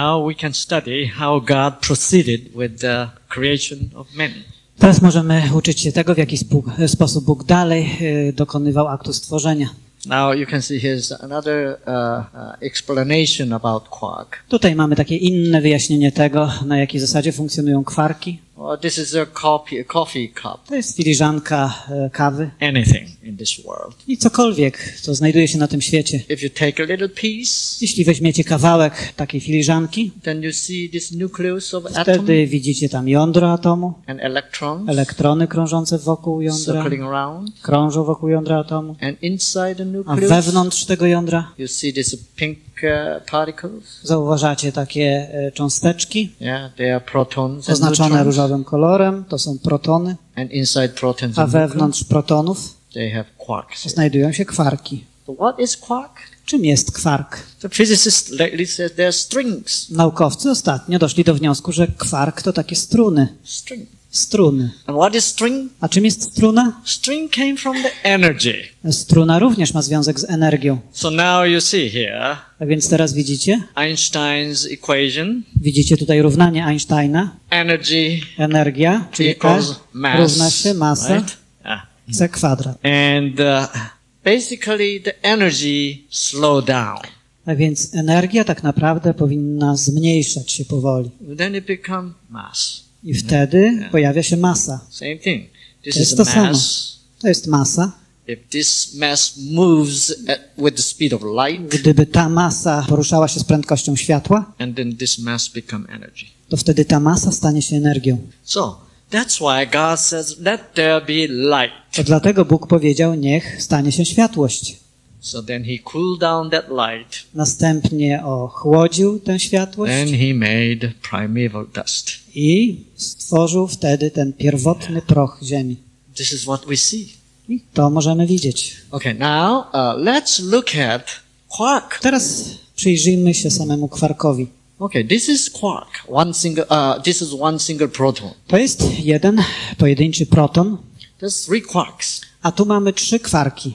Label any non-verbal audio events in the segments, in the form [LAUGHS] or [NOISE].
now we can study how God proceeded with the creation of man. Teraz możemy uczyć się tego, w jaki sposób Bóg dalej y, dokonywał aktu stworzenia. Now you can see here's another uh, uh, explanation about quark. Tutaj mamy takie inne wyjaśnienie tego, na jakiej zasadzie funkcjonują kwarki. This is a coffee, a coffee cup. To jest filiżanka e, kawy Anything in this world. i cokolwiek, co znajduje się na tym świecie. If you take a little piece, Jeśli weźmiecie kawałek takiej filiżanki, then you see this nucleus of atom wtedy widzicie tam jądro atomu, and electrons elektrony krążące wokół jądra, circling around. krążą wokół jądra atomu, And inside the a nucleus, wewnątrz tego jądra you see these pink uh, particles. zauważacie takie e, cząsteczki Yeah, they are protons and oznaczone neutrons. Różowym kolorem, to są protony, And inside protons a wewnątrz protonów they have quarks. znajdują się kwarki. So what is quark? Czym jest kwark? The physicist lately they're strings. Naukowcy ostatnio doszli do wniosku, że kwark to takie struny. String. Struny. And what is string? A czym jest struna? String came from the energy. Struna również ma związek z energią. So now you see here A więc teraz widzicie? Einstein's equation. Widzicie tutaj równanie Einsteina. Energy Energia, czyli K, equals mass. równa się masa right? Yeah. C kwadrat. And uh, basically the energy slow down. A więc energia tak naprawdę powinna zmniejszać się powoli. Then it become mass. I wtedy pojawia się masa. Same thing. This To jest to samo. mass. To jest masa. If this mass moves at, with the speed of light, Gdyby ta masa poruszała się z prędkością światła, and then this mass become energy. to wtedy ta masa stanie się energią. So that's why God says, "Let there be light." To dlatego Bóg powiedział, niech stanie się światłość. So then He cooled down that light, Następnie ochłodził tę światłość and He made primeval dust. i stworzył wtedy ten pierwotny proch ziemi. This is what we see. I to możemy widzieć. Okay, now uh, let's look at quark. Teraz przyjrzyjmy się samemu kwarkowi. Okay, this is quark. One single. Uh, this is one single proton. To jest jeden pojedynczy proton, There's three quarks, a tu mamy trzy kwarki.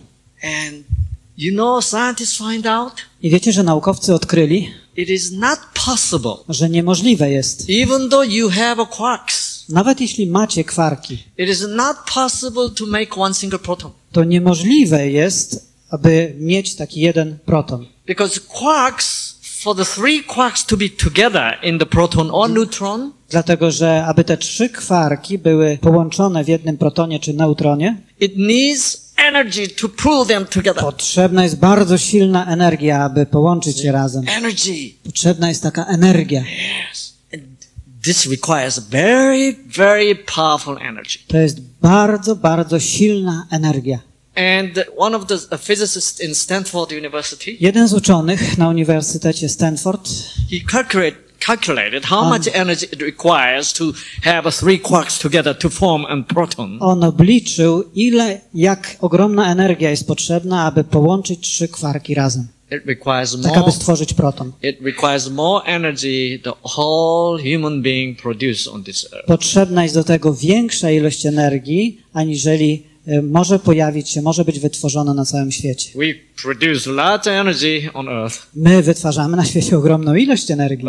You know, scientists find out I wiecie, że naukowcy odkryli, it is not possible, że niemożliwe jest, even though you have a quarks, nawet jeśli macie kwarki, it is not possible to make one single proton to niemożliwe jest, aby mieć taki jeden proton. because quarks. For the three quarks to be together in the proton or neutron, Dlatego, że aby te trzy kwarki były połączone w jednym protonie czy neutronie, it needs energy to pull them together. potrzebna jest bardzo silna energia, aby połączyć je razem. Energy. Potrzebna jest taka energia. Yes. This requires very, very powerful energy. To jest bardzo, bardzo silna energia. And one of the physicists in Stanford University, Jeden z uczonych na Uniwersytecie Stanford he calculate, calculated how much energy it requires to have three quarks together to form a proton. on obliczył, ile, jak ogromna energia jest potrzebna, aby połączyć trzy kwarki razem. It requires Tak, more. aby stworzyć proton. It requires more energy the whole human being produce on this earth. Potrzebna jest do tego większa ilość energii, aniżeli może pojawić się, może być wytworzona na całym świecie. My wytwarzamy na świecie ogromną ilość energii.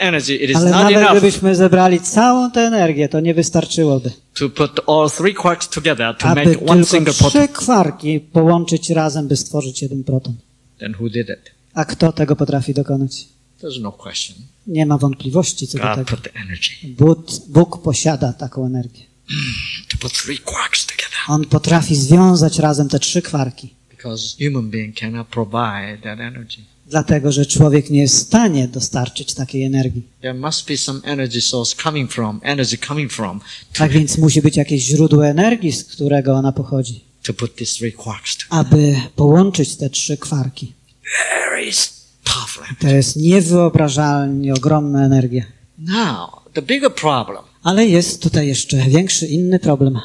energy, Ale nawet gdybyśmy zebrali całą tę energię, to nie wystarczyłoby. to put all three quarks together to Aby make one single proton. trzy kwarki połączyć razem, by stworzyć jeden proton. Then who did it? A kto tego potrafi dokonać? There's no question. Nie ma wątpliwości co do God tego. the energy Bóg, Bóg posiada taką energię. To put three quarks together On potrafi związać razem te trzy kwarki. because human being cannot provide that energy. Dlatego, że człowiek nie jest w stanie dostarczyć takiej energii. There must be some energy source coming from, energy coming from Tak więc musi być jakieś źródło energii, z którego ona pochodzi, to put these three quarks together. aby połączyć te trzy kwarki. To jest niewyobrażalnie ogromna energia. Now, the bigger problem. Ale jest tutaj jeszcze większy, inny problem.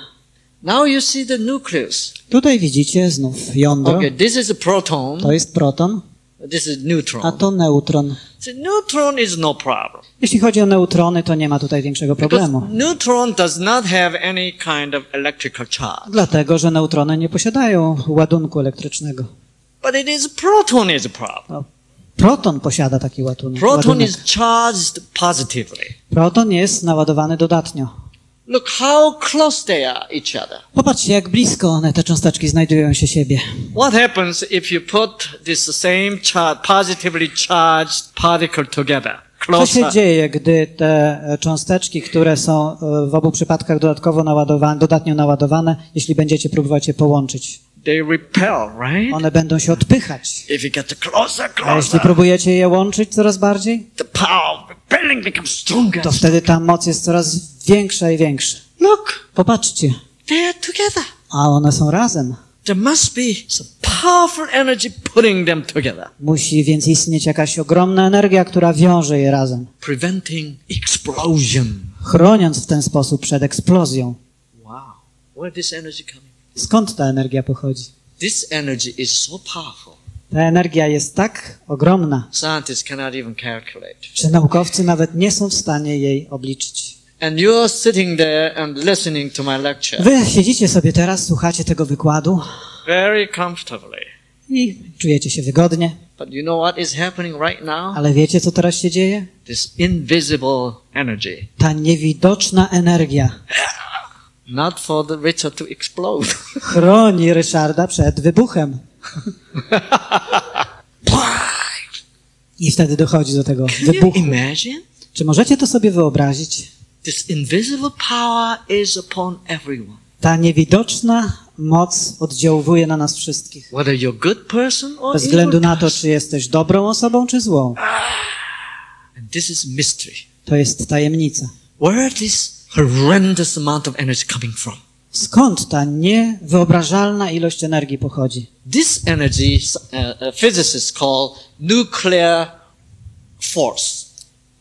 Now you see the nucleus. Tutaj widzicie znów jądro. Okay, this is a proton. To jest proton, This is neutron. a to neutron. So neutron is no problem. Jeśli chodzi o neutrony, to nie ma tutaj większego Because problemu. neutron does not have any kind of electrical charge. Dlatego, że neutrony nie posiadają ładunku elektrycznego. But it is proton is a problem. Proton posiada taki ładunek. Proton is charged positively. Proton jest naładowany dodatnio. Look how close they are each other. Popatrzcie, jak blisko one, te cząsteczki, znajdują się siebie. What happens if you put this same charge, positively charged particle together? Co się dzieje, gdy te e, cząsteczki, które są e, w obu przypadkach dodatkowo naładowane, dodatnio naładowane, jeśli będziecie próbować je połączyć, They repel, right? one będą się odpychać. If you get closer, A jeśli closer, próbujecie je łączyć coraz bardziej, the power repelling becomes stronger. to wtedy ta moc jest coraz większa i większa. Look, Popatrzcie, they're together. a one są razem. There must be some powerful energy putting them together, Musi więc istnieć jakaś ogromna energia, która wiąże je razem, preventing explosion. chroniąc w ten sposób przed eksplozją. Wow. Where this energy coming? Skąd ta energia pochodzi? This energy is so powerful. Ta energia jest tak ogromna, Scientists cannot even calculate. że naukowcy nawet nie są w stanie jej obliczyć. And you're sitting there and listening to my lecture Wy siedzicie sobie teraz, słuchacie tego wykładu very comfortably. i czujecie się wygodnie, But you know what is happening right now? ale wiecie, co teraz się dzieje? This invisible energy. Ta niewidoczna energia Not for the Richard to explode. [LAUGHS] chroni Ryszarda przed wybuchem. [LAUGHS] I wtedy dochodzi do tego Can you wybuchu. imagine? Czy możecie to sobie wyobrazić? This invisible power is upon everyone. Ta niewidoczna moc oddziałuje na nas wszystkich. Whether you're good person or Bez względu na to, czy jesteś dobrą osobą, czy złą. And this is mystery. To jest tajemnica. Where this horrendous amount of energy coming from? Skąd ta niewyobrażalna ilość energii pochodzi? This energy, uh, physicists call nuclear force.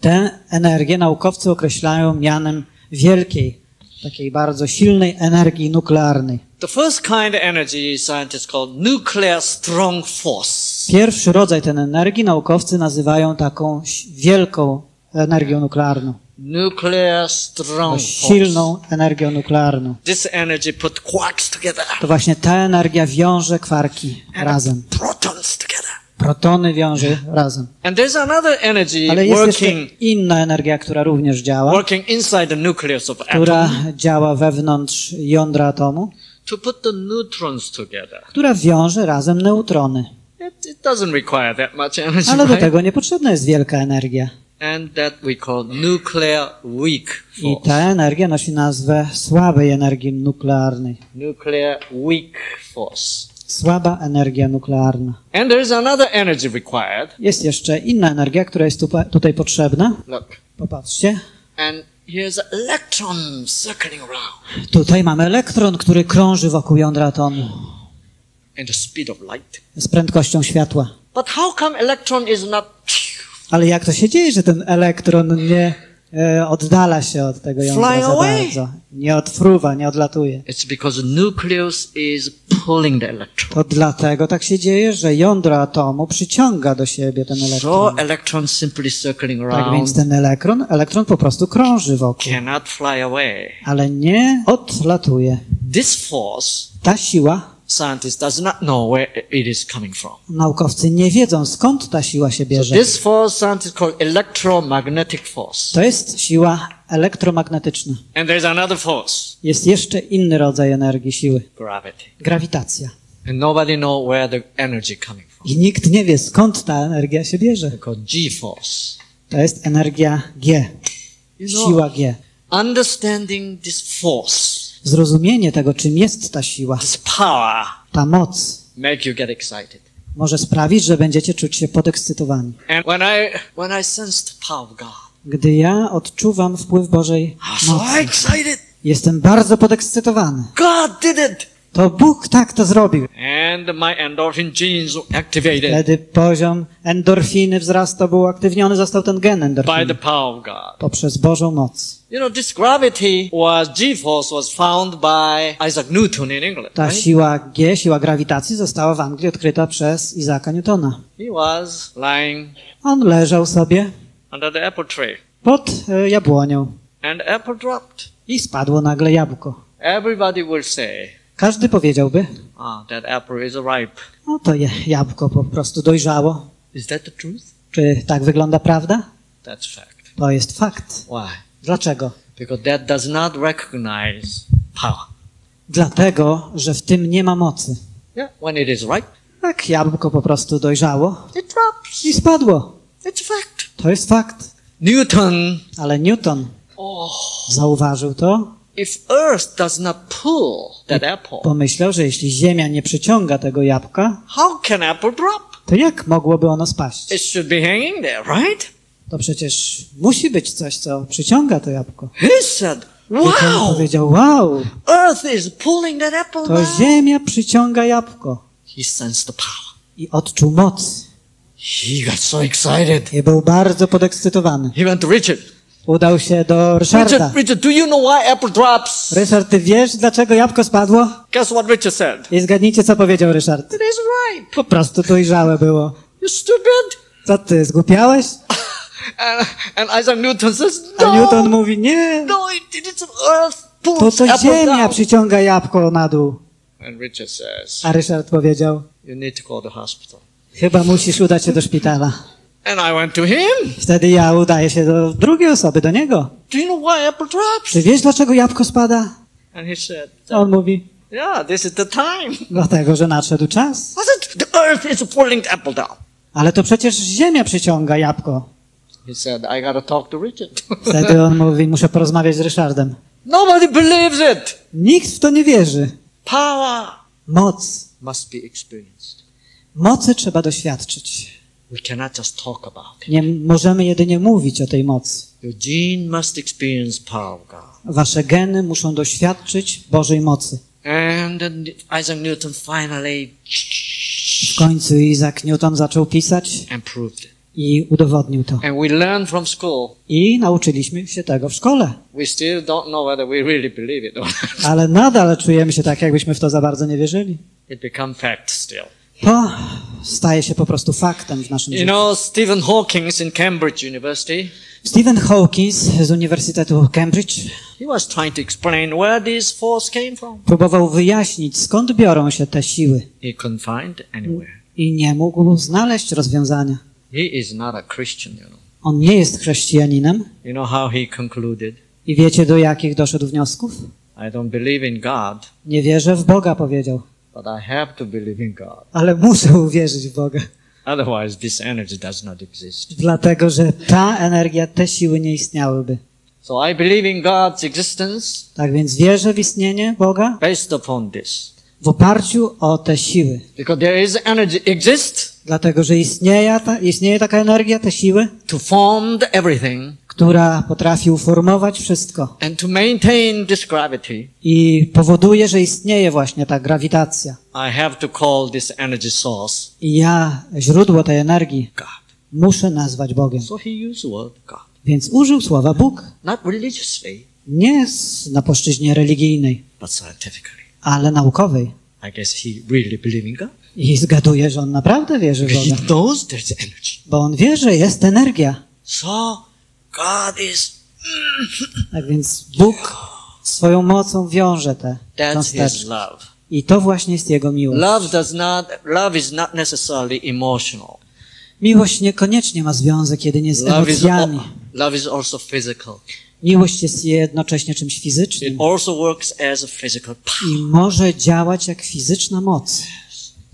Tę energię naukowcy określają mianem wielkiej, takiej bardzo silnej energii nuklearnej. The first kind of energy scientists call nuclear strong force. Pierwszy rodzaj tej energii naukowcy nazywają taką wielką energią nuklearną, Nuclear strong force. silną energią nuklearną. This energy put quarks together. To właśnie ta energia wiąże kwarki razem. Protons together. Protony wiąże razem. And there's another energy Ale jest jeszcze working, inna energia, która również działa, working inside the nucleus of która atom działa wewnątrz jądra atomu, to put the neutrons together. która wiąże razem neutrony. It, it doesn't require that much energy, Ale do tego nie potrzebna jest wielka energia. And that we call nuclear weak I force. ta energia nosi nazwę słabej energii nuklearnej. Nuclear weak force. Słaba energia nuklearna. And there's another energy required. Jest jeszcze inna energia, która jest tutaj potrzebna. Look. Popatrzcie. And here's an electron circling around Tutaj mamy elektron, który krąży wokół jądra atomu in the speed of light. z prędkością światła. But how come electron is not Ale jak to się dzieje, że ten elektron nie e, oddala się od tego jądra Fly za away. bardzo? Nie odfruwa, nie odlatuje. It's because the nucleus is pulling the electron. To dlatego tak się dzieje, że jądro atomu przyciąga do siebie ten So elektron. electron simply circling Tak więc around ten elektron, elektron po prostu krąży wokół, cannot fly away. ale nie odlatuje. This force, Ta siła, scientist does not know where it is coming from. naukowcy nie wiedzą skąd ta siła się So bierze. this force scientists call electromagnetic force. To jest siła elektromagnetyczna. And there's another force, Jest jeszcze inny rodzaj energii siły. gravity. Grawitacja. And nobody know where the energy coming from. I nikt nie wie skąd ta energia się bierze. They call G-force. To jest energia G. Siła G. understanding this force, Zrozumienie tego, czym jest ta siła, ta moc, może sprawić, że będziecie czuć się podekscytowani. When I when I God, Gdy ja odczuwam wpływ Bożej so mocy, jestem bardzo podekscytowany. God did it. To Bóg tak to zrobił. And my endorphin genes activated Wtedy poziom endorfiny wzrasta, był uaktywniony, został ten gen by the endorfiny power of God. poprzez Bożą moc. You know, this gravity was G-force was found by Isaac Newton in England. Ta right? siła G, siła grawitacji została w Anglii odkryta przez Isaaca Newtona. He was lying On leżał sobie under the apple tree, pod e, jabłonią and apple dropped. i spadło nagle jabłko. Everybody will say, Każdy powiedziałby, "Ah, that apple is ripe." no to jabłko po prostu dojrzało. Is that the truth? Czy tak wygląda prawda? That's fact. To jest fakt. Why? Dlaczego? Because that does not recognize power. Dlatego, że w tym nie ma mocy. Yeah. When it is ripe, Tak, jabłko po prostu dojrzało it drops. i spadło. It's fact. To jest fakt. Newton, Ale Newton oh, zauważył to, if Earth does not pull that apple, pomyślał, że jeśli Ziemia nie przyciąga tego jabłka, how can apple drop? to jak mogłoby ono spaść? It should be hanging there, right? To przecież musi być coś, co przyciąga to jabłko. He said, wow, powiedział, wow, Earth is pulling that apple to. Ziemia przyciąga jabłko. He sensed the power. I odczuł moc. He got so excited. I był bardzo podekscytowany. He went to Richard. Udał się do Ryszarda. Richard, Richard, do you know why apple drops? Ryszard, ty wiesz, dlaczego jabłko spadło? Guess what Richard said? I zgadnijcie, co powiedział Ryszard. It is right. Po prostu dojrzałe było. You stupid. Co ty, zgłupiałeś? [LAUGHS] And, and Isaac Newton says, A no, Newton mówi, nie, no, it, it's Earth to pulls to apple Ziemia down. przyciąga jabłko na dół. And Richard says, A Ryszard powiedział, you need to go to hospital. chyba musisz udać się do szpitala. And I went to him. Wtedy ja udaję się do drugiej osoby, do niego. Do you know why apple drops? Czy wiesz, dlaczego jabłko spada? And he said, A on mówi, yeah, this is the time. dlatego, że nadszedł czas. The Earth is pulling the apple down. Ale to przecież Ziemia przyciąga jabłko. He said, I got to talk to Richard. Wtedy on mówi, muszę porozmawiać z Ryszardem. Nobody believes it. Nikt w to nie wierzy. Power Moc. must be experienced. Mocy trzeba doświadczyć. We cannot just talk about it. Nie możemy jedynie mówić o tej mocy. Your gene must experience power of God. Wasze geny muszą doświadczyć Bożej mocy. And Isaac Newton finally W końcu Isaac Newton zaczął pisać and proved it. i udowodnił to. And we learned from school. I nauczyliśmy się tego w szkole. We still don't know whether we really believe it or not. Ale nadal czujemy się tak, jakbyśmy w to za bardzo nie wierzyli. It become fact still. To staje się po prostu faktem w naszym You życiu. know, Stephen Hawking in Cambridge University, Stephen Hawkins z Uniwersytetu Cambridge he was trying to explain where these forces came from. próbował wyjaśnić, skąd biorą się te siły He couldn't find anywhere. i nie mógł znaleźć rozwiązania. He is not a Christian, you know. On nie jest chrześcijaninem You know how he concluded? i wiecie, do jakich doszedł wniosków? I don't believe in God, Nie wierzę w Boga, powiedział. But I have to believe in God. Ale muszę uwierzyć w Boga, Otherwise, this energy does not exist. dlatego że ta energia, te siły nie istniałyby. So I believe in God's existence Tak więc wierzę w istnienie Boga based upon this. W oparciu o te siły. Because there is energy exists Dlatego, że istnieje, ta, istnieje taka energia, te siły, to form everything która potrafi uformować wszystko and to maintain this gravity. i powoduje, że istnieje właśnie ta grawitacja. I have to call this energy source I ja źródło tej energii God. muszę nazwać Bogiem. So he used word God. Więc użył słowa Bóg Not religiously, nie na płaszczyźnie religijnej, but scientifically. Ale naukowej. I guess he really God. I zgaduję, że on naprawdę wierzy w he Boga, knows there's energy. bo on wie, że jest energia. So God is, Tak więc Bóg swoją mocą wiąże te that's his love. I to właśnie jest jego miłość. Love does not, love is not necessarily emotional. Miłość niekoniecznie ma związek jedynie z Love is, emocjami. love is also physical. Miłość jest jednocześnie czymś It fizycznym also works as a physical power. i może działać jak fizyczna moc.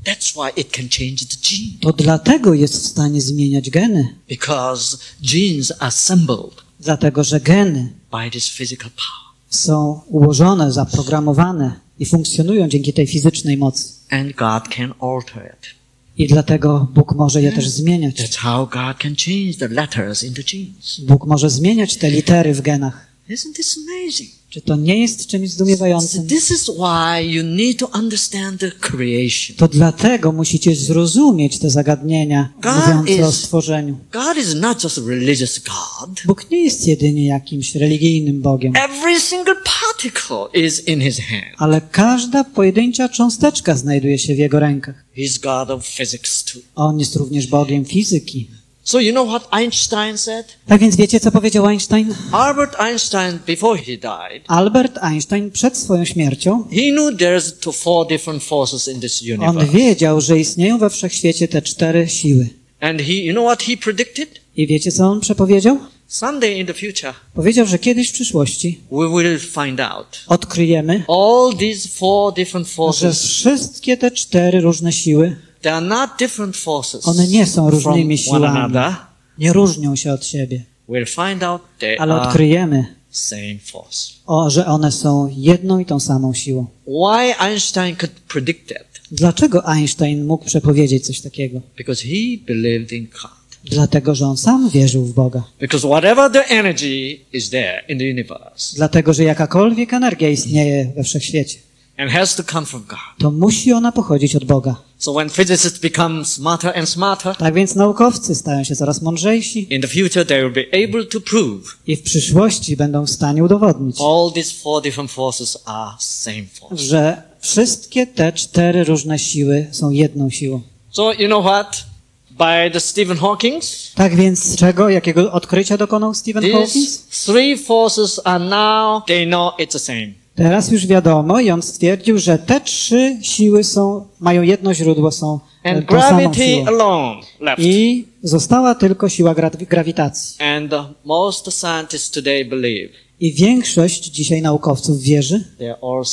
That's why it can change the gene. To dlatego jest w stanie zmieniać geny. Because genes are assembled Dlatego, że geny by this physical power. są ułożone, zaprogramowane i funkcjonują dzięki tej fizycznej mocy. And God can alter it. I dlatego Bóg może je też zmieniać. That's how God can change the letters in the genes. Bóg może zmieniać te litery w genach. Isn't this amazing? Czy to nie jest czymś zdumiewającym? this is why you need to understand the creation. To dlatego musicie zrozumieć te zagadnienia God mówiące o is- stworzeniu. God is not just religious God. Bóg nie jest jedynie jakimś religijnym Bogiem, Every single particle is in his hand. ale każda pojedyncza cząsteczka znajduje się w Jego rękach. He's God of physics too. On jest również Bogiem fizyki. So you know what Einstein said? Tak więc wiecie, co powiedział Einstein? Albert Einstein, before he died, Albert Einstein przed swoją śmiercią, he knew there's four different forces in this on universe. wiedział, że istnieją we wszechświecie te cztery siły. And he, you know what he predicted? I wiecie, co on przepowiedział? Someday in the future, Powiedział, że kiedyś w przyszłości we will find out odkryjemy, all these four different że forces. wszystkie te cztery różne siły, They are not different forces one nie są różnymi siłami, another. nie różnią się od siebie, We'll find out they ale are odkryjemy, same force. o, że one są jedną i tą samą siłą. Why Einstein could predict that? Dlaczego Einstein mógł przepowiedzieć coś takiego? Because he believed in God. Dlatego, że on sam wierzył w Boga. Because whatever the energy is there in the universe Dlatego, że jakakolwiek energia istnieje we wszechświecie, and has to come from God. to musi ona pochodzić od Boga. So when physicists become smarter and smarter, Tak więc naukowcy stają się coraz mądrzejsi in the future they will be able to prove i w przyszłości będą w stanie udowodnić, all these four different forces are same force. że wszystkie te cztery różne siły są jedną siłą. So you know what? By the Stephen Hawking's, Tak więc czego, jakiego odkrycia dokonał Stephen Hawking? these three forces are now, they know it's the same. Teraz już wiadomo i on stwierdził, że te trzy siły są, mają jedno źródło, są e, And tą samą siłą. alone left. I została tylko siła gra- grawitacji. And most scientists today believe I większość dzisiaj naukowców wierzy, they are all.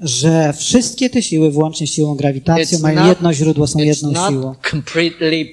Że wszystkie te siły, włącznie z siłą grawitacji, mają not- jedno źródło, są jedną siłą. completely,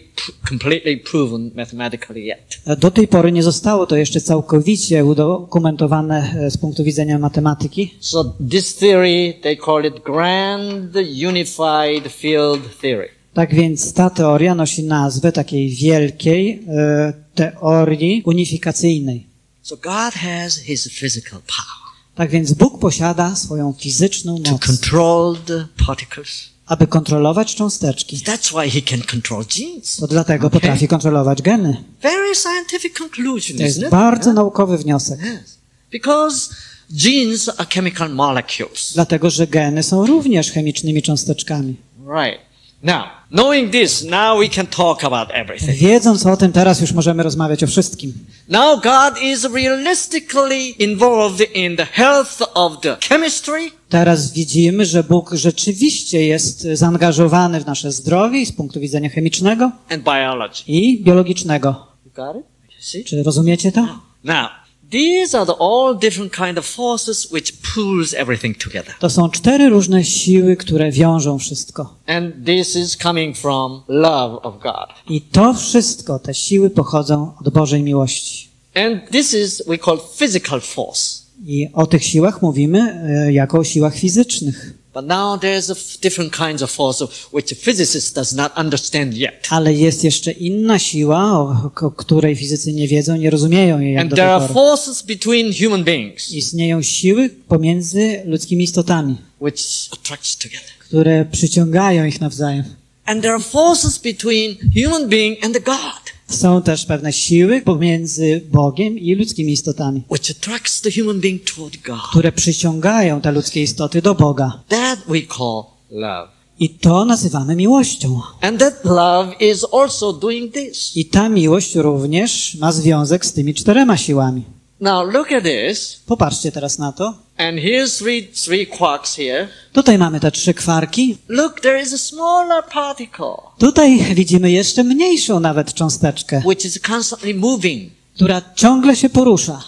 completely proven mathematically yet. Do tej pory nie zostało to jeszcze całkowicie udokumentowane e, z punktu widzenia matematyki. So this theory, they call it grand unified field theory. Tak więc ta teoria nosi nazwę takiej wielkiej e, teorii unifikacyjnej. So God has his physical power Tak więc Bóg posiada swoją fizyczną to moc, control the particles. aby kontrolować cząsteczki. That's why he can control genes. To dlatego Okay. potrafi kontrolować geny. Very scientific conclusion, To jest isn't it? bardzo naukowy wniosek. Yes. Because genes are chemical molecules. Dlatego, że geny są również chemicznymi cząsteczkami. Right. Now, knowing this, now we can talk about everything. Wiedząc o tym, teraz już możemy rozmawiać o wszystkim. Now God is realistically involved in the health of the chemistry Teraz widzimy, że Bóg rzeczywiście jest zaangażowany w nasze zdrowie z punktu widzenia chemicznego and biology. i biologicznego. You got it? You see? Czy rozumiecie to? Now, these are the all different kind of forces which pulls everything together. To są cztery różne siły, które wiążą wszystko. And this is coming from love of God. I to wszystko, te siły pochodzą od Bożej miłości. And this is, we call physical force. I o tych siłach mówimy e, jako o siłach fizycznych. But now there's a different kinds of force which physicists does not understand yet. Ale jest jeszcze inna siła, o, o której fizycy nie wiedzą, nie rozumieją jej And there are forces between human beings Istnieją siły pomiędzy ludzkimi istotami, which attracts together. które przyciągają ich nawzajem. And there are forces between human being and the God Są też pewne siły pomiędzy Bogiem i ludzkimi istotami, which attracts the human being toward God. które przyciągają te ludzkie istoty do Boga. That we call love. I to nazywamy miłością. And that love is also doing this. I ta miłość również ma związek z tymi czterema siłami. Now look at this. Popatrzcie teraz na to. And here's three, three quarks here. Tutaj mamy te trzy kwarki. Look, there is a smaller particle Tutaj widzimy jeszcze mniejszą nawet cząsteczkę, which is constantly moving. która ciągle się porusza.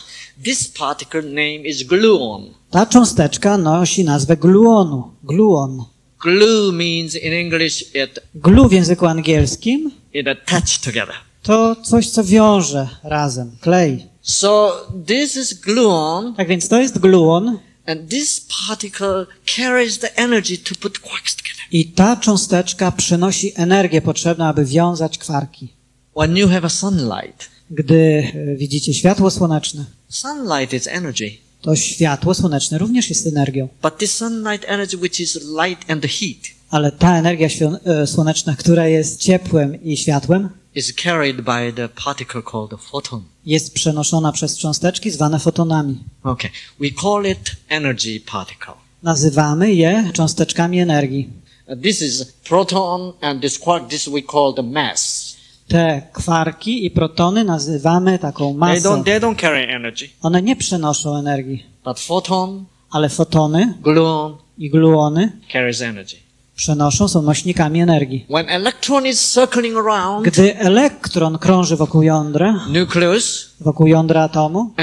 This particle name is gluon. Ta cząsteczka nosi nazwę gluonu. Gluon. Glue means in English it, Glu w języku angielskim it attached together. to coś, co wiąże razem, klej. So this is gluon Tak więc to jest gluon and this particle carries the energy to put quarks together. i ta cząsteczka przynosi energię potrzebną, aby wiązać kwarki. When you have a sunlight, Gdy e, widzicie światło słoneczne, sunlight is energy. to światło słoneczne również jest energią. But this sunlight energy which is light and the heat Ale ta energia e, słoneczna, która jest ciepłem i światłem, is carried by the particle called photon. jest przenoszona przez cząsteczki zwane fotonami. Okay. We call it energy particle. Nazywamy je cząsteczkami energii. Uh, This is proton and this quark, this we call the mass. Te kwarki i protony nazywamy taką They masą. don't, they don't carry energy. One nie przenoszą energii, But photon, ale fotony gluon i gluony carries energy. Przenoszą, są nośnikami energii. Around Gdy elektron krąży wokół jądra, nucleus, wokół jądra atomu,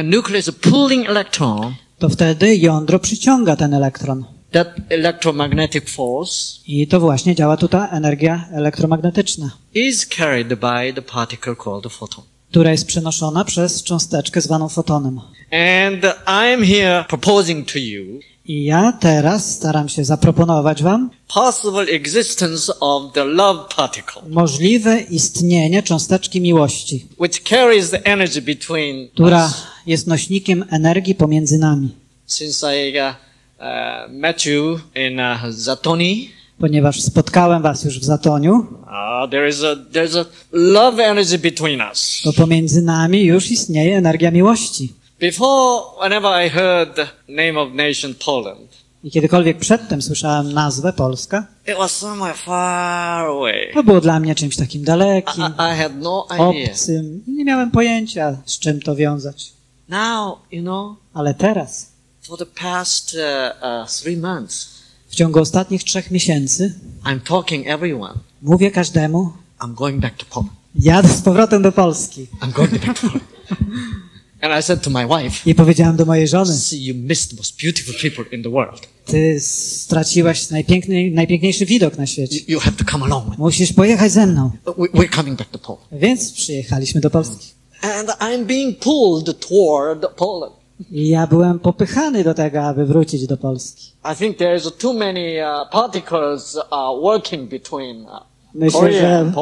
electron, to wtedy jądro przyciąga ten elektron. that electromagnetic force I to właśnie działa tu ta energia elektromagnetyczna, is carried by the particle called photon. która jest przenoszona przez cząsteczkę zwaną fotonem. And I'm here proposing to you I ja teraz staram się zaproponować Wam possible existence of the love particle, możliwe istnienie cząsteczki miłości, which carries the energy between która us. jest nośnikiem energii pomiędzy nami. Since I uh, uh, met you in uh, Zatoni, Ponieważ spotkałem Was już w Zatoniu, uh, there is a there's a love energy between us. to pomiędzy nami już istnieje energia miłości. Before, whenever I heard the name of nation Poland, I kiedykolwiek przedtem słyszałem nazwę Polska, it was somewhere far away. to było dla mnie czymś takim dalekim, I, I had no idea. obcym. i Nie miałem pojęcia, z czym to wiązać. Now, you know, Ale teraz, for the past uh, uh, three months, w ciągu ostatnich trzech miesięcy, I'm talking everyone. mówię każdemu, I'm going back to Poland. jadę z powrotem do Polski. I'm going back to Poland. [LAUGHS] and I said to my wife, I powiedziałem do mojej żony, "See, you missed the most beautiful people in the world. ty straciłaś najpiękniej, najpiękniejszy widok na świecie. You, have to come along with. Musisz pojechać ze mną. We're coming back to Poland." Więc przyjechaliśmy do Polski. And I'm being pulled toward Poland. I ja byłem popychany do tego, aby wrócić do Polski. I think there's too many uh, particles uh, working between uh, Myślę, że,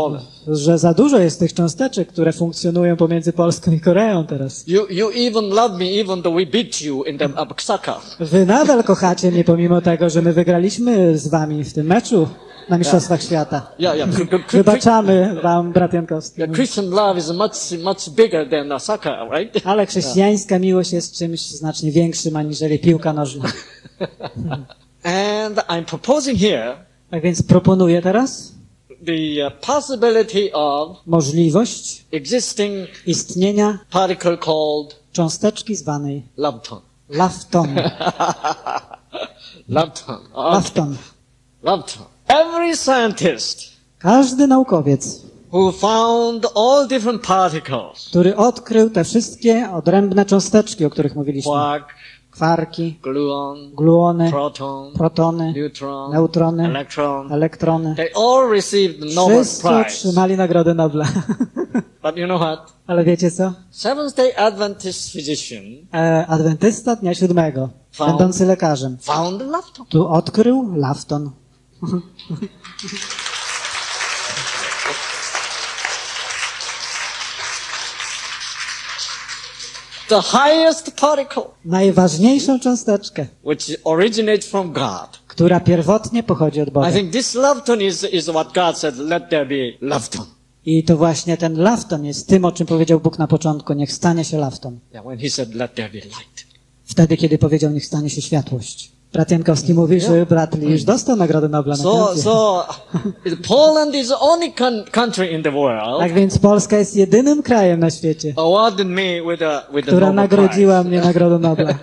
że za dużo jest tych cząsteczek, które funkcjonują pomiędzy Polską i Koreą teraz. You, you even love me even though we beat you in Abksaka. Wy nadal kochacie mnie pomimo tego, że my wygraliśmy z wami w tym meczu na Mistrzostwach Świata. Yeah, yeah. Wybaczamy wam, brat Jankowski. yeah. Christian love is much, much bigger than soccer, right? Ale chrześcijańska miłość jest czymś znacznie większym aniżeli piłka nożna. [LAUGHS] And I'm proposing here Tak więc proponuję teraz the uh, possibility of możliwość existing istnienia particle called cząsteczki zwanej lepton. lafton. Lepton. Okay. Lafton. Every scientist Każdy naukowiec, who found all different particles, który odkrył te wszystkie odrębne cząsteczki, o których mówiliśmy, quark, kwarki, gluon, gluony, proton, protony, neutron, neutrony, electron, elektrony, they all received the Nobel wszyscy otrzymali Nagrodę Nobla. [LAUGHS] But you know what? Ale wiecie co? Day Adventist physician E, Adwentysta Dnia Siódmego, Found- będący lekarzem, found tu odkrył lafton. [LAUGHS] The highest particle, Najważniejszą cząsteczkę, which originates from God. która pierwotnie pochodzi od Boga. I think this lepton is, is what God said, let there be lepton. I to właśnie ten lafton jest tym, o czym powiedział Bóg na początku, niech stanie się lafton. Yeah, when he said, let there be light. Wtedy, kiedy powiedział, niech stanie się światłość. Brat Jankowski mówi, że brat już dostał Nagrodę Nobla na So, końcu. so Poland is the only country in the world Tak więc Polska jest jedynym krajem na świecie, awarded me with a with a która Nobel nagrodziła Prize. mnie Nagrodą Nobla. [LAUGHS]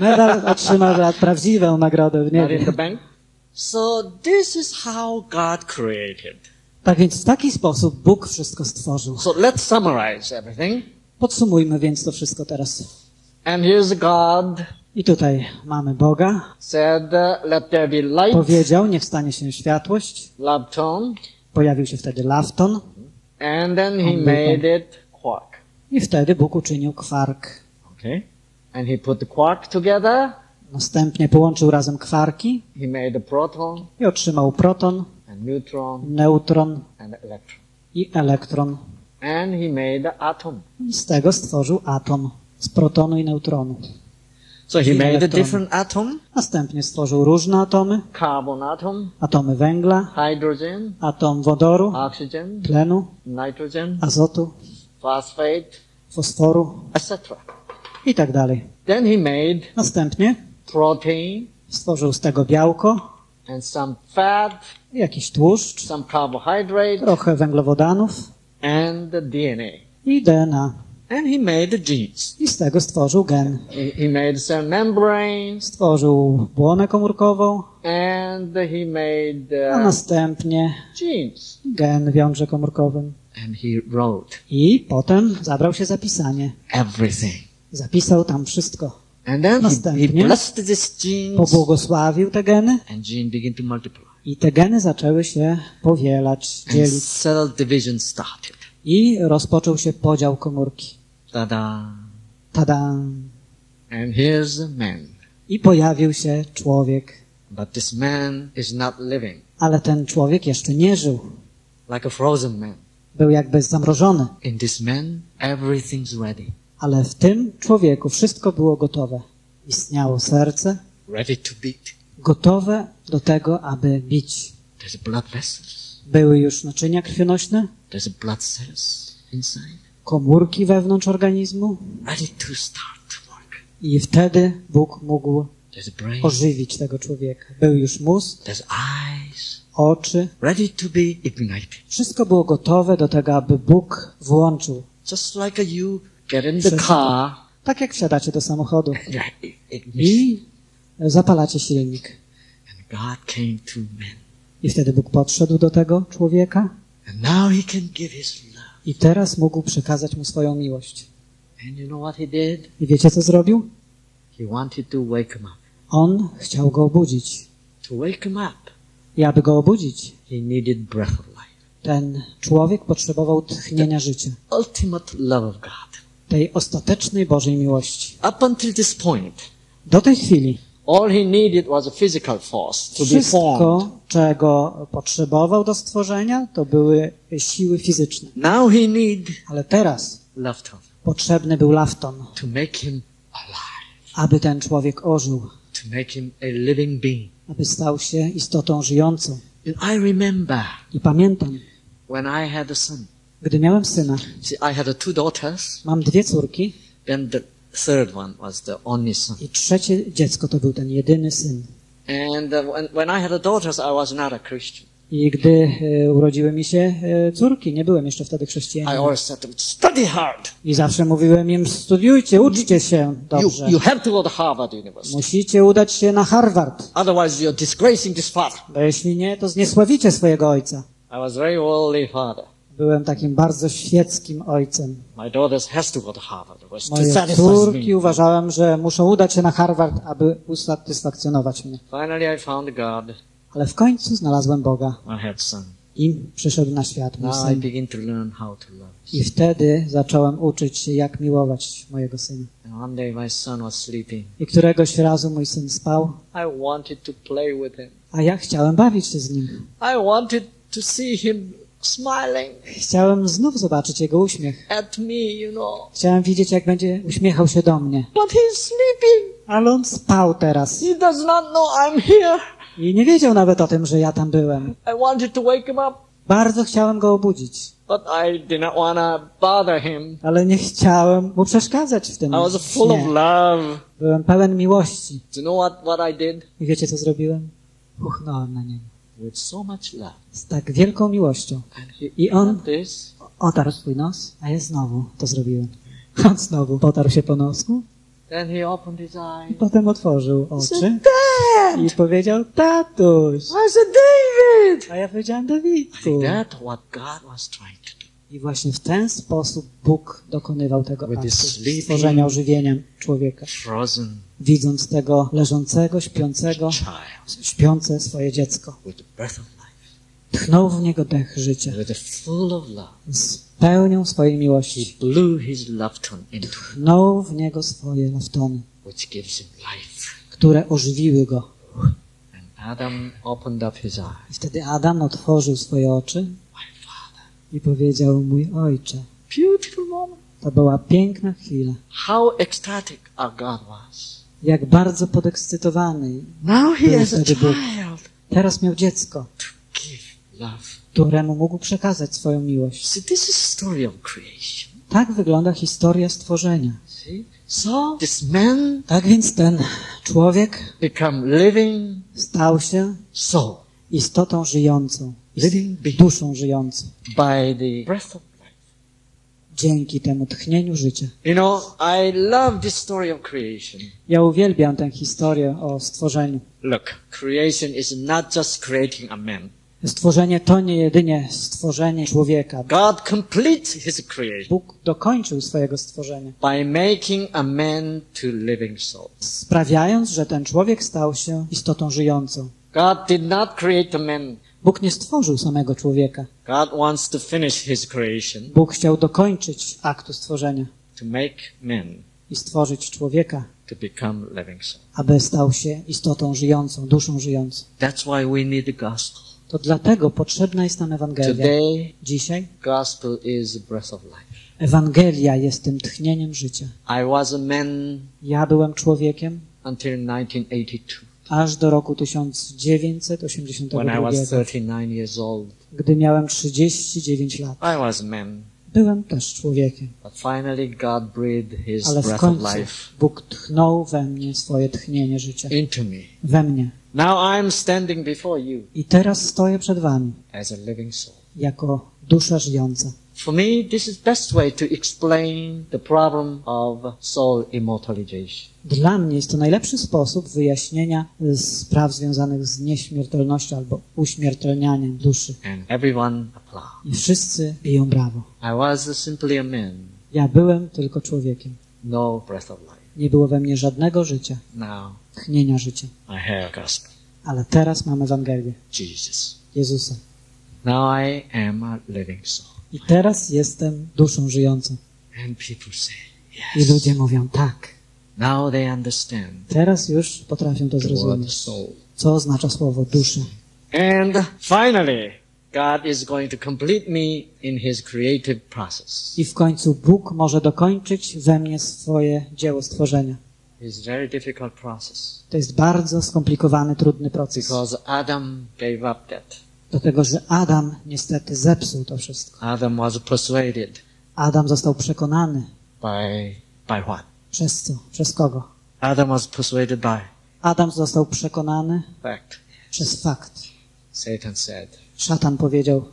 Medal otrzymał brat prawdziwą nagrodę w niebie. So this is how God created. Tak więc w taki sposób Bóg wszystko stworzył. So let's summarize everything. Podsumujmy więc to wszystko teraz. And here's God I tutaj mamy Boga. said, let there be light, Powiedział, niech stanie się światłość. lepton, Pojawił się wtedy lafton. and then he made it quark. I wtedy Bóg uczynił kwark. Okay. And he put the quark together. Następnie połączył razem kwarki He made a proton i otrzymał proton, and neutron neutron and electron. i elektron. And he made the atom. I z tego stworzył atom z protonu i neutronu. So he made different atom, Następnie stworzył różne atomy, carbon atom, atomy węgla, hydrogen, atom wodoru, oxygen, tlenu, nitrogen, azotu, phosphate, fosforu. Etc. i tak dalej. Then he made Następnie protein. stworzył z tego białko, and some fat, jakiś tłuszcz, some carbohydrate, trochę węglowodanów. And the DNA. i DNA. And he made the genes. i z tego stworzył gen. He, he made cell membranes Stworzył błonę komórkową, and he made a uh, następnie genes. gen w jądrze komórkowym. And he wrote I potem zabrał się za pisanie. everything. Zapisał tam wszystko. And then he, he Następnie blessed these genes Pobłogosławił te geny and gene began to multiply. i te geny zaczęły się powielać, And dzielić. cell division started. I rozpoczął się podział komórki. Ta-da. Tada! And here's a man. I pojawił się człowiek. But this man is not living Ale ten człowiek jeszcze nie żył. like a frozen man. Był jakby zamrożony. In this man, everything's ready. Ale w tym człowieku wszystko było gotowe. Istniało serce, Ready to beat. gotowe do tego, aby bić. There's blood vessels. Były już naczynia krwionośne, There's blood cells inside. Komórki wewnątrz organizmu i wtedy Bóg mógł ożywić tego człowieka. Był już mózg, oczy. Ready to be ignited. Wszystko było gotowe do tego, aby Bóg włączył. Just like you get in the car. Tak jak wsiadacie do samochodu i- zapalacie silnik. And God came to. I wtedy Bóg podszedł do tego człowieka And now he can give his. I teraz mógł przekazać mu swoją miłość. And you know what he did? I wiecie, co zrobił? He wanted to wake him up. On chciał go obudzić. To wake him up, I aby go obudzić, he needed breath of life. ten człowiek potrzebował tchnienia życia. Ultimate love of God. Tej ostatecznej Bożej miłości. Up until this point, Do tej chwili all he needed was a physical force to be formed. wszystko, czego potrzebował do stworzenia, to były siły fizyczne. Now he need Ale teraz love potrzebny był lafton, to make him alive, aby ten człowiek ożył, to make him a living being. aby stał się istotą żyjącą. And I remember I pamiętam, when I had a son. gdy miałem syna, See, I had two daughters, mam dwie córki then the third one was the only son. i trzecie dziecko to był ten jedyny syn. And uh, when, when I had a daughters, I was not a Christian. I gdy e, urodziły mi się e, córki, nie byłem jeszcze wtedy I chrześcijaninem. always said to them, study hard. I zawsze mówiłem im, studiujcie, uczcie się You, dobrze. you have to go to Harvard University. Musicie udać się na Harvard, Otherwise, you're disgracing this father. bo jeśli nie, to zniesławicie swojego ojca. I was very worldly father. Byłem takim bardzo świeckim ojcem. Moje córki uważałem, że muszą udać się na Harvard, aby usatysfakcjonować mnie. Ale w końcu znalazłem Boga I przyszedł na świat mój syn. I wtedy zacząłem uczyć się, jak miłować mojego syna. And one day my son was sleeping. I któregoś razu mój syn spał, I wanted to play with him. a ja chciałem bawić się z nim. I wanted to see him smiling Chciałem znów zobaczyć jego uśmiech. at me, you know. Chciałem widzieć, jak będzie uśmiechał się do mnie. But he's sleeping. Ale on spał teraz He does not know I'm here. i nie wiedział nawet o tym, że ja tam byłem. I wanted to wake him up, Bardzo chciałem go obudzić, but I did not want to bother him. ale nie chciałem mu przeszkadzać w tym I was full of love. Byłem pełen miłości. Do you know what, what I did? I wiecie, co zrobiłem? Puchnąłem na niego. With so much love. Z tak wielką miłością. I on otarł swój nos, a ja znowu to zrobiłem. [LAUGHS] On znowu potarł się po nosku Then he opened his i eyes. potem otworzył oczy i powiedział, tatuś. I said, David! A ja powiedziałem, Dawidku. I właśnie w ten sposób Bóg dokonywał tego aktu stworzenia, ożywienia człowieka. Widząc tego leżącego, śpiącego, śpiące swoje dziecko. Tchnął w niego dech życia z pełnią swojej miłości. Tchnął w niego swoje laftony, które ożywiły go. I wtedy Adam otworzył swoje oczy. I powiedział, mój ojcze. Beautiful moment. To była piękna chwila. How ecstatic our God was. Jak bardzo podekscytowany. Now he has a child Teraz miał dziecko, to give love. któremu mógł przekazać swoją miłość. See, this is story of creation. Tak wygląda historia stworzenia. See? So this man Tak więc ten człowiek become living stał się soul, istotą żyjącą, being duszą żyjącą. by the breath of life. dzięki temu tchnieniu życia. You know, I love this story of creation. Ja uwielbiam tę historię o stworzeniu. Look, creation is not just creating a man. Stworzenie to nie jedynie stworzenie człowieka. God completes his creation Bóg dokończył swojego stworzenia, by making a man to living soul. sprawiając, że ten człowiek stał się istotą żyjącą. God did not create a man. Bóg nie stworzył samego człowieka. God wants to finish his creation Bóg chciał dokończyć aktu stworzenia to make man i stworzyć człowieka, to become living soul. aby stał się istotą żyjącą, duszą żyjącą. That's why we need the gospel. To dlatego potrzebna jest nam Ewangelia. Today, Dzisiaj gospel is the breath of life. Ewangelia jest tym tchnieniem życia. I was a man Ja byłem człowiekiem until 1982 aż do roku when I 1982, was 39 years old. gdy miałem 39 lat. Man. Byłem też człowiekiem, ale w końcu Bóg tchnął we mnie swoje tchnienie życia. We mnie. I teraz stoję przed wami jako dusza żyjąca. For me, this is best way to explain the problem of soul immortalization. Dla mnie jest to najlepszy sposób wyjaśnienia spraw związanych z nieśmiertelnością albo uśmiertelnianiem duszy. And everyone applaud. I wszyscy biją brawo. I was simply a man, Ja byłem tylko człowiekiem. no breath of life. Nie było we mnie żadnego życia, Now tchnienia życia. I have gospel. Ale teraz mam Ewangelię Jesus. Jezusa. Now I am a living soul. I teraz jestem duszą żyjącą. I ludzie mówią tak. Teraz już potrafią to zrozumieć. Co oznacza słowo dusza. And finally, God is going to complete me in His creative process. I w końcu Bóg może dokończyć we mnie swoje dzieło stworzenia. It's very difficult process To jest bardzo skomplikowany, trudny proces. because Adam gave up that. Dlatego, że Adam niestety zepsuł to wszystko. Adam was persuaded Adam został przekonany. by by what? Przez co? Przez kogo? Adam was persuaded by Adam został przekonany fact. przez fakt. Satan said, Szatan powiedział,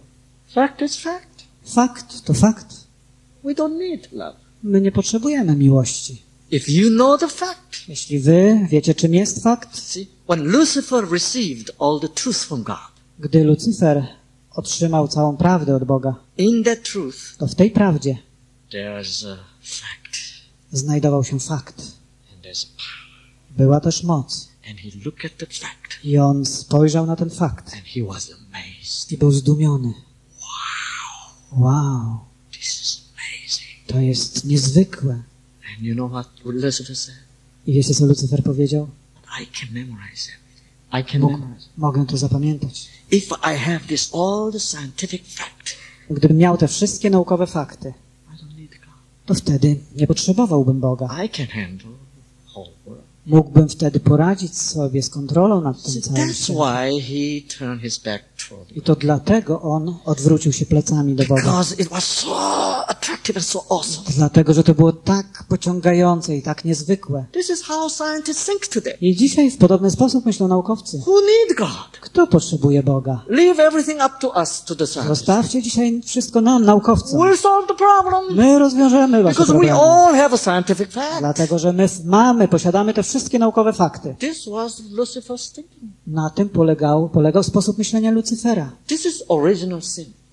"Fact is fact. fakt to fakt. We don't need love. My nie potrzebujemy miłości. If you know the fact, Jeśli wy wiecie, czym jest fakt, see, when Lucifer received all the truth from God, gdy Lucyfer otrzymał całą prawdę od Boga, in that truth to w tej prawdzie a fact znajdował się fakt. and there's a power. Była też moc. And he looked at the fact I on spojrzał na ten fakt and he was amazed. i był zdumiony. Wow, This is amazing. to jest niezwykłe. And you know what Lucifer said? I wiecie, co Lucyfer powiedział? I can memorize everything. I can Mógł, mogę to zapamiętać. If I have this all the scientific fact, Gdybym miał te wszystkie naukowe fakty, I don't need God. to wtedy nie potrzebowałbym Boga. I can handle the whole world. Mógłbym wtedy poradzić sobie z kontrolą nad tym całym I to dlatego on odwrócił się plecami do Boga. Dlatego, że to było tak pociągające i tak niezwykłe. I dzisiaj w podobny sposób myślą naukowcy. Kto potrzebuje Boga? Zostawcie dzisiaj wszystko nam, naukowcom. My rozwiążemy wasze problemy. Dlatego, że my mamy, posiadamy te wszystkie naukowe fakty. Na tym polegał, polegał sposób myślenia Lucyfera.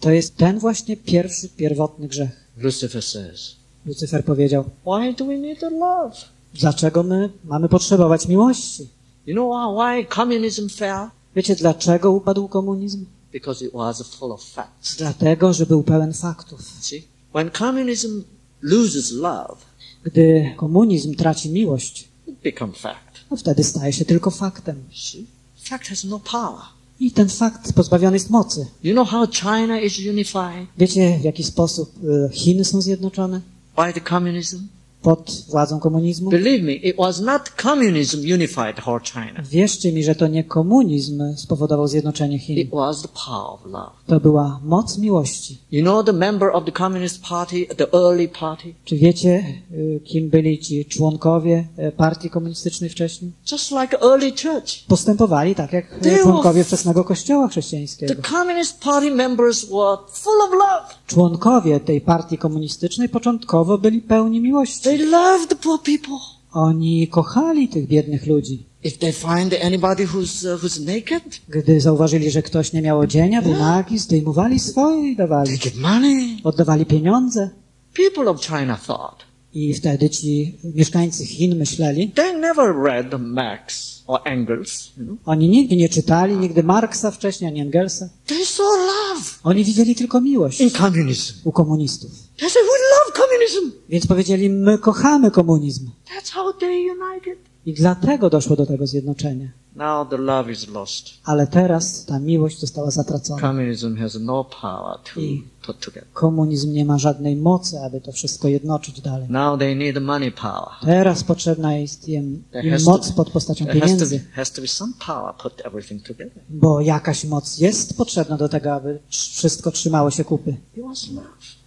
To jest ten właśnie pierwszy, pierwotny grzech. Lucifer says, Lucyfer powiedział, why do we need love? dlaczego my mamy potrzebować miłości? You know why communism fell? Wiecie, dlaczego upadł komunizm? Because it was full of facts. Dlatego, że był pełen faktów. See, when communism loses love, Gdy komunizm traci miłość, it becomes fact. no wtedy staje się tylko faktem. See, fact has no power. I ten fakt pozbawiony jest mocy. You know how China is unified Wiecie, w jaki sposób y, Chiny są zjednoczone? by the communism? Pod władzą komunizmu? Believe me, it was not communism unified whole China. Wierzcie mi, że to nie komunizm spowodował zjednoczenie Chin. It was the power of love. To była moc miłości. You know the member of the Communist Party, the early party? Czy wiecie, y, kim byli ci członkowie y, partii komunistycznej wcześniej? Just like early church. Postępowali tak jak y, They członkowie wczesnego kościoła The chrześcijańskiego. Communist Party members were full of love. Członkowie tej partii komunistycznej początkowo byli pełni miłości. They loved the poor people. Oni kochali tych biednych ludzi. If they find anybody who's uh, who's naked, Gdy zauważyli, że ktoś nie miał odzienia, był nagi, zdejmowali swoje i they dawali. give money. Oddawali pieniądze. People of China thought I wtedy ci mieszkańcy Chin myśleli, they never read Marx or Engels. You know, oni nigdy nie czytali, nigdy Marksa wcześniej, ani Engelsa. they saw love Oni widzieli tylko miłość in communism. u komunistów. They said we love communism. Więc powiedzieli, my kochamy komunizm. That's how they united. I dlatego doszło do tego zjednoczenia. Now the love is lost. Ale teraz ta miłość została zatracona. Communism has no power to I- put together. Komunizm nie ma żadnej mocy, aby to wszystko jednoczyć dalej. Now they need money power. Teraz potrzebna jest im, im has to- moc pod postacią There has to, pieniędzy, has to be some power put everything together. bo jakaś moc jest potrzebna do tego, aby wszystko trzymało się kupy. It was love.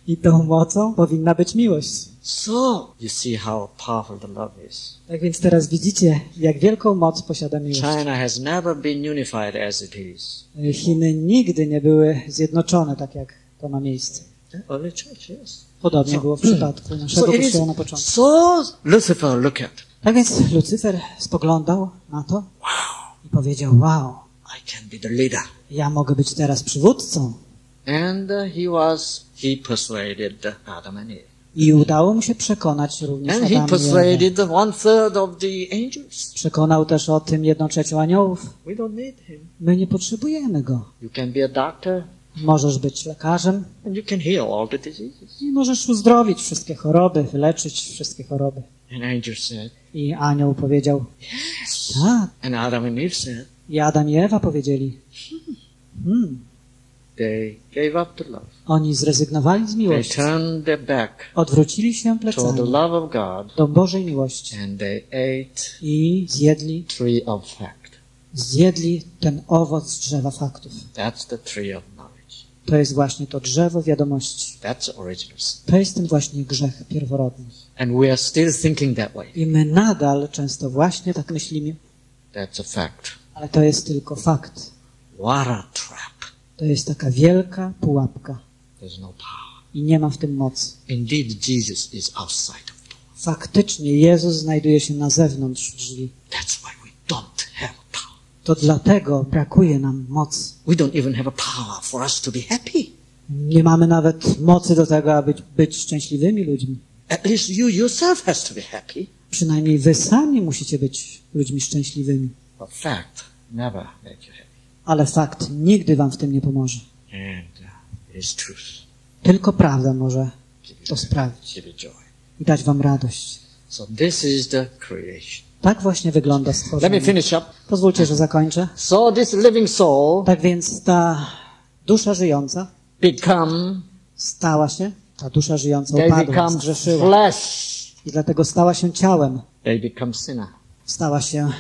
I tą mocą powinna być miłość. So you see how powerful the love is. Tak więc teraz widzicie, jak wielką moc posiada miłość. China has never been unified as it is. Chiny nigdy nie były zjednoczone tak, jak to ma miejsce. The early church, yes. Podobnie było w przypadku naszego So kościoła na początku. so Lucifer look at, Tak więc Lucyfer spoglądał na to i powiedział, wow, I can be the leader. ja mogę być teraz przywódcą. And he was, he persuaded Adam and Eve. I udało mu się przekonać również And he persuaded the one third of the angels. Przekonał też o tym jedną trzecią aniołów. We don't need him. My nie potrzebujemy go. You can be a doctor Możesz być lekarzem and you can heal all the diseases. i możesz uzdrowić wszystkie choroby, wyleczyć wszystkie choroby. And angel said, I anioł powiedział, yes. tak. And Adam and Eve said, I Adam i Ewa powiedzieli, hmm, they gave up the love. oni zrezygnowali z They miłości. turned their back Odwrócili się to the plecami love of God do Bożej miłości and they ate i zjedli, tree of fact. zjedli ten owoc drzewa faktów. That's the tree of knowledge. To jest właśnie to drzewo wiadomości. That's original sin. To jest ten właśnie grzech pierworodny. And we are still thinking that way. I my nadal często właśnie tak myślimy, That's a fact. ale to jest tylko fakt. What a trap. To jest taka wielka pułapka no i nie ma w tym mocy. Indeed, Jesus is outside of door. Faktycznie Jezus znajduje się na zewnątrz drzwi. That's why we don't have power. To dlatego brakuje nam mocy. We don't even have a power for us to be happy. Nie mamy nawet mocy do tego, aby być szczęśliwymi ludźmi. At least you yourself has to be happy. Przynajmniej wy sami musicie być ludźmi szczęśliwymi. But fact never make you happy. Ale fakt nigdy wam w tym nie pomoże. Uh. Tylko prawda może to sprawić i dać wam radość. So this is the creation. Tak właśnie wygląda Let me stworzenie. finish up. Pozwólcie, że zakończę. So this living soul Tak więc ta dusza żyjąca become stała się, ta dusza żyjąca upadła, zgrzeszyła flesh. i dlatego stała się ciałem. They become sinner. Stała się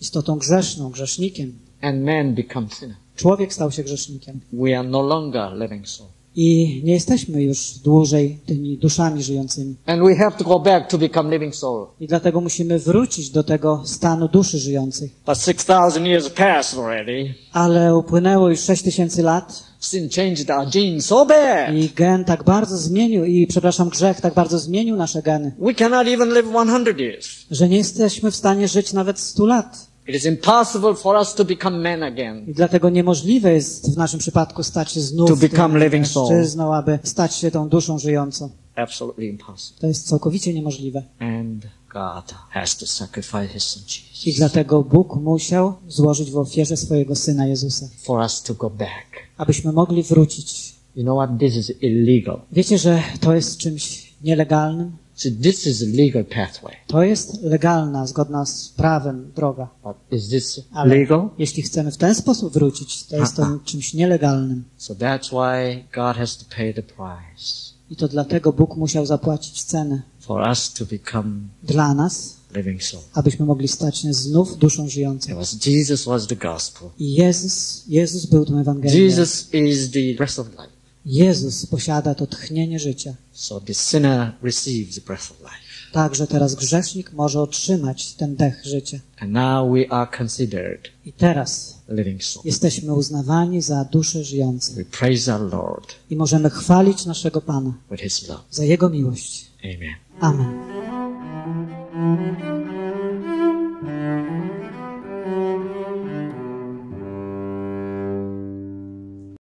istotą grzeszną, grzesznikiem. And man become sinner. Człowiek stał się grzesznikiem. We are no longer living soul. I nie jesteśmy już dłużej tymi duszami żyjącymi. And we have to go back to become living soul. I dlatego musimy wrócić do tego stanu duszy żyjącej. But 6,000 years passed already. Ale upłynęło już 6 tysięcy lat Sin changed our genes so bad. i gen tak bardzo zmienił, i przepraszam, grzech tak bardzo zmienił nasze geny, We cannot even live 100 years. że nie jesteśmy w stanie żyć nawet 100 lat. It is impossible for us to become men again. I dlatego niemożliwe jest w naszym przypadku stać się znów To become tym living soul. mężczyzną, aby stać się tą duszą żyjącą. Absolutely impossible. To jest całkowicie niemożliwe. And God has to sacrifice His Son I Jesus dlatego Bóg musiał złożyć w ofierze swojego Syna Jezusa, for us to go back. abyśmy mogli wrócić. You know what? This is illegal. Wiecie, że to jest czymś nielegalnym? This is a legal pathway. To jest legalna, zgodna z prawem droga. But is this Ale legal? jeśli chcemy w ten sposób wrócić, to jest to [LAUGHS] czymś nielegalnym. So that's why God has to pay the price. I to dlatego Bóg musiał zapłacić cenę for us to become dla nas, living soul. abyśmy mogli stać się znów duszą żyjącą. It was Jesus was the gospel. I Jezus, Jezus był tą Ewangelią. Jesus is the breath of life. Jezus posiada to tchnienie życia. So the sinner receives the breath of life. Także teraz grzesznik może otrzymać ten dech życia. And now we are considered I teraz living soul. jesteśmy uznawani za dusze żyjące. We praise our Lord I możemy chwalić naszego Pana with his love. za Jego miłość. Amen. Amen.